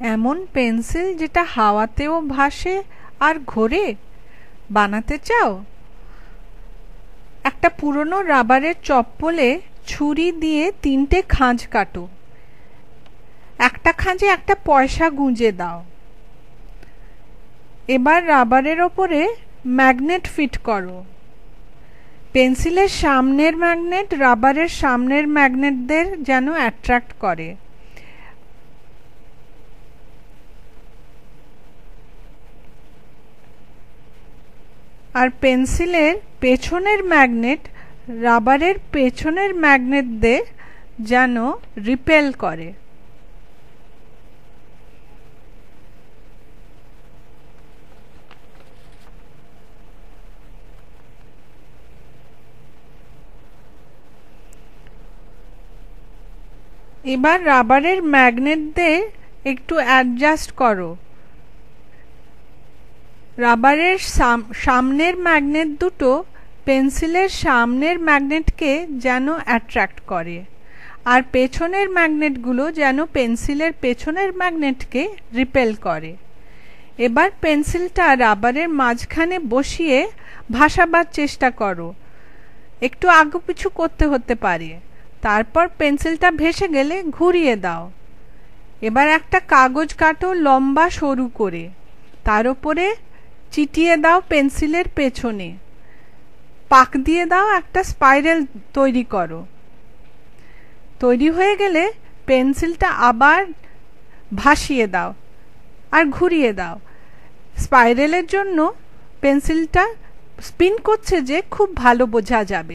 এমন পেন্সিল যেটা হাওয়াতেও ভাসে আর ঘোরে? বানাতে চাও? একটা পুরনো রাবারের চপ্পলে ছুরি দিয়ে তিনটে খাঁজ কাটো। একটা খাঁজে একটা পয়সা গুঁজে দাও। এবার রাবারের ওপরে ম্যাগনেট ফিট করো। পেন্সিলের সামনের ম্যাগনেট রাবারের সামনের ম্যাগনেটদের যেন অ্যাট্রাক্ট করে। আর পেন্সিলের পেছনের ম্যাগনেট রাবারের পেছনের ম্যাগনেটদের যেন রিপেল করে। এবার রাবারের ম্যাগনেট দিয়ে একটু অ্যাডজাস্ট করো। রাবারের সামনের ম্যাগনেট দুটো পেন্সিলের সামনের ম্যাগনেটকে যেন অ্যাট্রাক্ট করে, আর পেছনের ম্যাগনেটগুলো যেন পেন্সিলের পেছনের ম্যাগনেটকে রিপেল করে। এবার পেন্সিলটা রাবারের মাঝখানে বসিয়ে ভাসাবার চেষ্টা করো। একটু পিছু করতে হতে পারে। তারপর পেন্সিলটা ভেসে গেলে ঘুরিয়ে দাও। এবার একটা কাগজ কাটো লম্বা সরু করে। তার উপরে চিটিয়ে দাও পেন্সিলের পেছনে। পাক দিয়ে দাও একটা স্পাইরাল তৈরি করো। তৈরি হয়ে গেলে পেন্সিলটা আবার ভাসিয়ে দাও আর ঘুরিয়ে দাও। স্পাইরেলের জন্য পেন্সিলটা স্পিন করছে যে খুব ভালো বোঝা যাবে।